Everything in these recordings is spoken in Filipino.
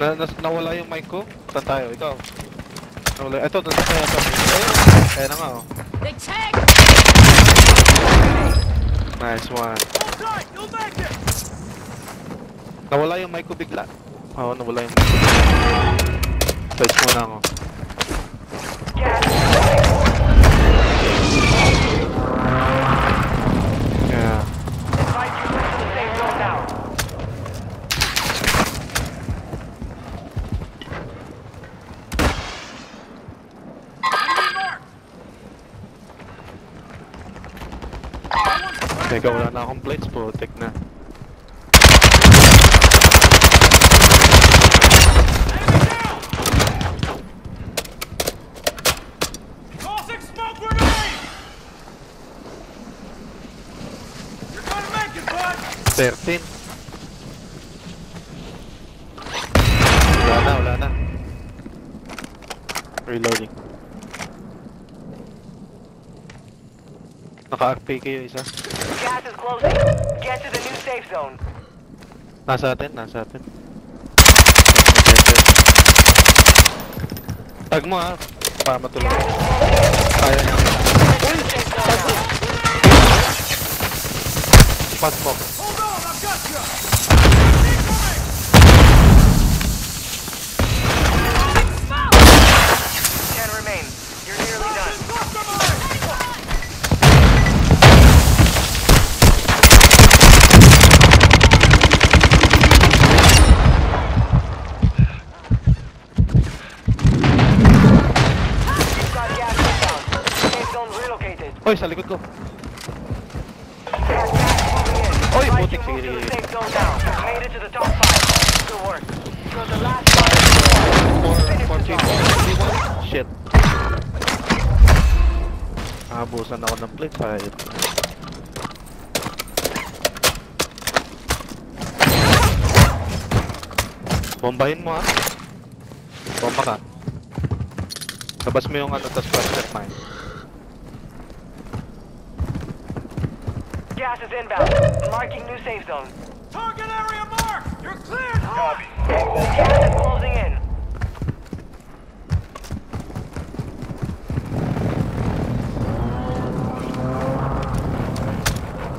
Na, na, nawala yung mic ko. Saan tayo? Ikaw. Nawala. Ito, ito, ito, ito. Ayun. Kaya na nga, oh. They tag! Nice one. Nawala yung mic ko bigla. Oo, nawala yung mic ko. Search muna ako. Teka, wala na akong plates po. Tek na. 13. Wala na, wala na. Reloading. Naka-RPK yung isa. Gas is closing. Get to the new safe zone. Nasa atin, nasa atin. Tag mo ha, para matulog. Kaya niya. Pass mo. Hold on, I've got you! Ten remain. You're nearly done. You've got gas inbound. Safe zone relocated. Oy, sa likod ko. Gas moving in. Oy, Try putik, to move sige, to the sige. safe zone now. Made it to the top five. Good work. You're the last five. Finish For the job. 41. Shit. Nakabusan ako ng plate. Hayop. Bombahin mo ha. Bomba ka. Labas mo yung ano, tas flashlight mine. Gas is inbound. Marking new safe zone. Target area marked! You're cleared! Copy. Gas is closing in.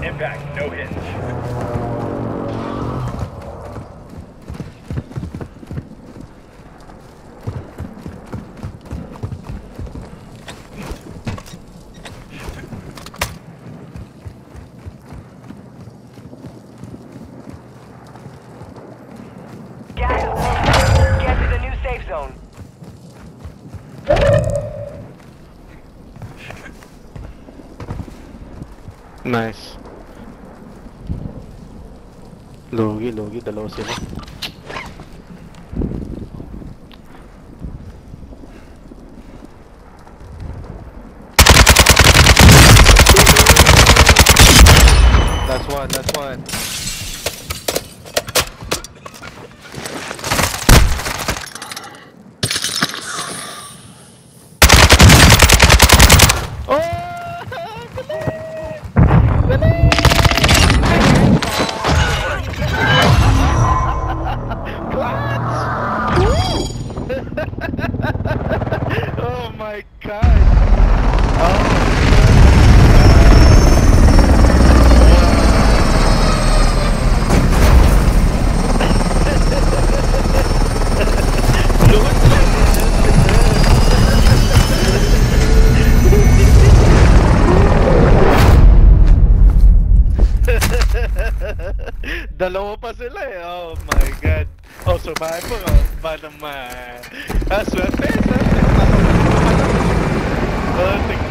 Impact, no hinge. Gas is closing in. Get to the new safe zone. Nice. Logi, logi, dalawa sila. That's one, that's one. Oh Dalawa pa sila eh. Oh my god. Oh, survivor. Oh, ba naman? Ah, swerte, swerte. Oh.